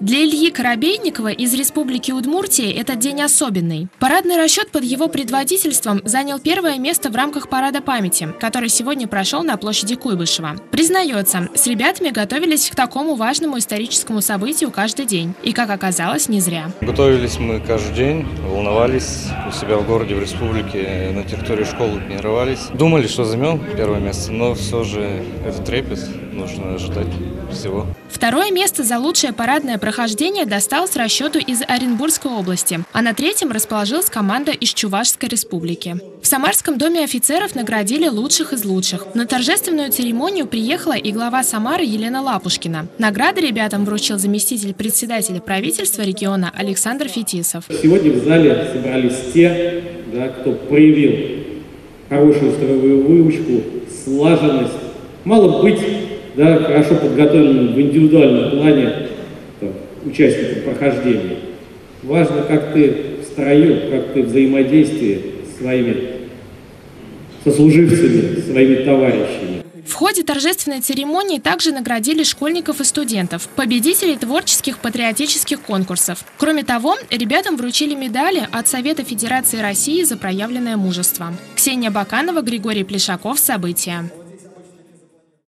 Для Ильи Коробейникова из Республики Удмуртия этот день особенный. Парадный расчет под его предводительством занял первое место в рамках Парада памяти, который сегодня прошел на площади Куйбышева. Признается, с ребятами готовились к такому важному историческому событию каждый день. И, как оказалось, не зря. Готовились мы каждый день, волновались у себя в городе, в республике, на территории школы тренировались. Думали, что займем первое место, но все же это трепет, нужно ожидать всего. Второе место за лучшее парадное прохождение досталось расчету из Оренбургской области, а на третьем расположилась команда из Чувашской республики. В Самарском доме офицеров наградили лучших из лучших. На торжественную церемонию приехала и глава Самары Елена Лапушкина. Награды ребятам вручил заместитель председателя правительства региона Александр Фетисов. Сегодня в зале собрались те, да, кто проявил хорошую строевую выучку, слаженность. Мало быть да, хорошо подготовленным в индивидуальном плане участникам прохождения. Важно, как ты в строю, как ты взаимодействие с своими сослуживцами, своими товарищами. В ходе торжественной церемонии также наградили школьников и студентов, победителей творческих патриотических конкурсов. Кроме того, ребятам вручили медали от Совета Федерации России за проявленное мужество. Ксения Баканова, Григорий Плешаков. События.